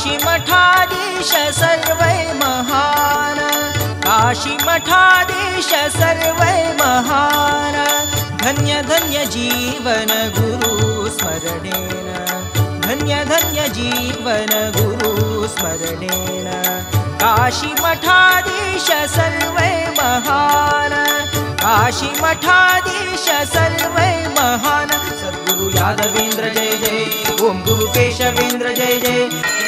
काशीमठाधीश सर्वै महान्। काशीमठाधीश सर्वै महान्। धन्य धन्य जीवन गुरु स्मरणेन। धन्य धन्य जीवन गुरु स्मरणेन। काशीमठाधीश सर्वै महान्। काशीमठाधीश सर्वै महान्। सद्गुरु यादवेन्द्र जय जय। ॐ गुरु केशवेन्द्र जय जय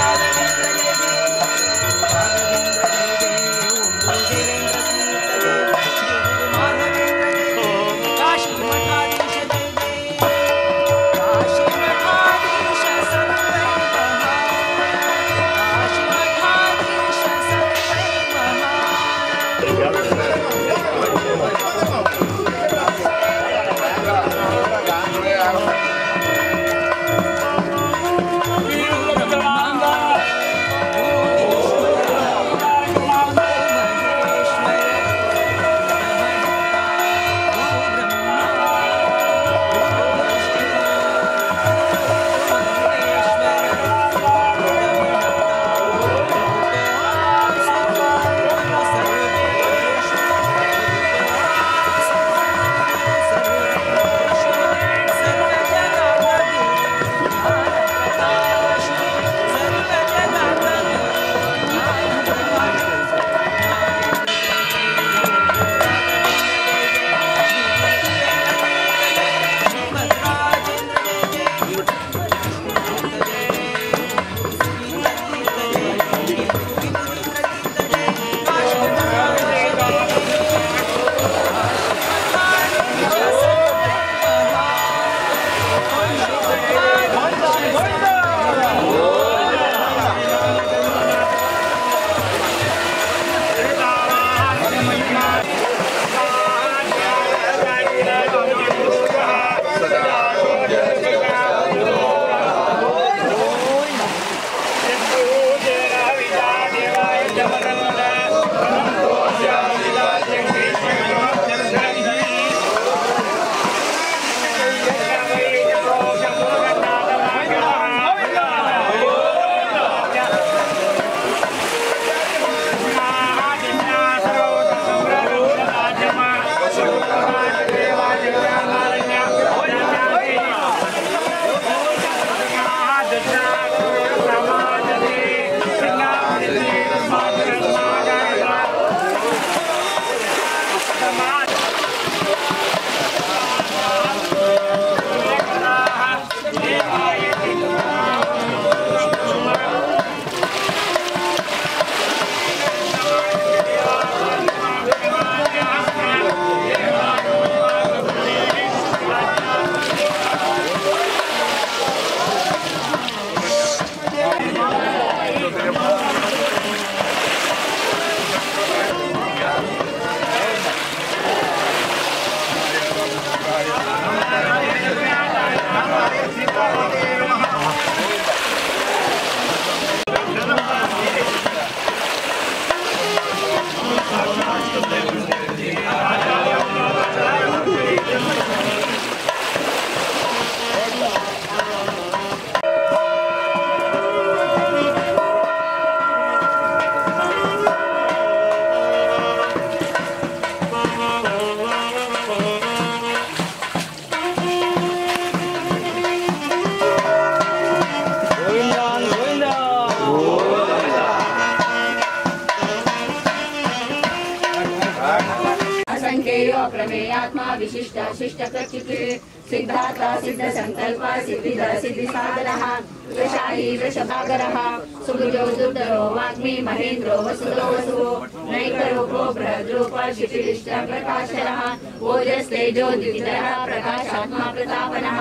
aleluia, aleluia. प्रमेयात्मा विशिष्ट शिष्ट सिद्धार्थ सिद्ध संकल्प सिद्धिद सिद्धि सागरः यशायी वृषभागरः सुभुजो दुर्धरो वाग्मी महेन्द्रो वसुदो वसुः नैकरूपो बृहद्रूप शिशिरिष्ट प्रकाशरः ओजस्तेजो द्वितरः प्रकाशात्मा प्रतापनः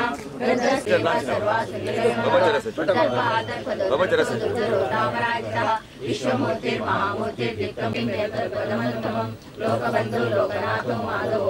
विश्वमूर्तिर्महामूर्तिर्विक्रमिन्द्रपदमनुपमम् लोकबन्धु लोकनाथो माधवो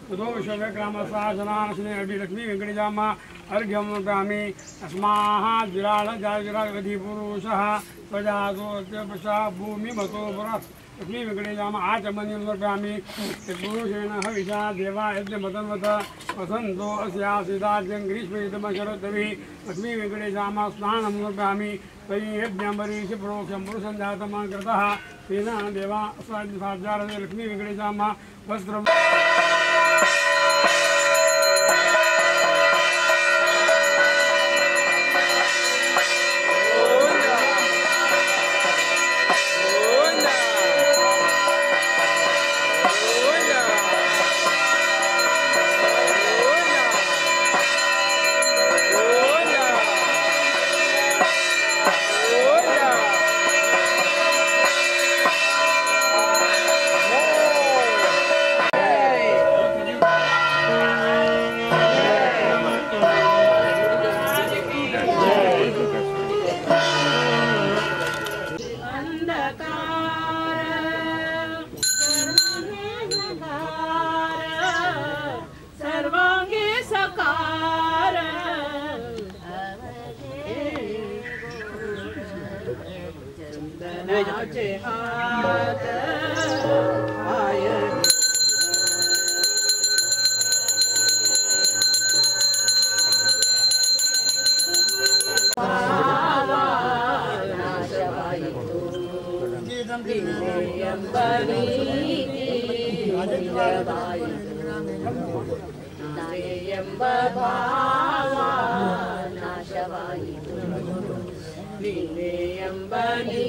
उदो विश्वविक्रमशासनाश्ने अभि लक्ष्मीवेङ्कटेशाम्मा अर्घ्यं नदामि अस्माः विराळजाविरागधि पुरुषः प्रजातोऽत्यपशा भूमिमतो पुरः लक्ष्मी वेङ्कटेशाम आचमनीं समर्पयामि। पुरुषेण हविषा देवा यज्ञमतन्वत वसन्तो लक्ष्मी वेङ्कटेशाम स्नानं समर्पयामि। त्वयि यज्ञमरीषि प्रोक्षं जातमा देवा लक्ष्मी वेङ्कटेशाम वस्त्रं Hola. ಭಾವ ನಾಶವಾಯಿತು ನೀನೆ ಎಂಬ ನೀ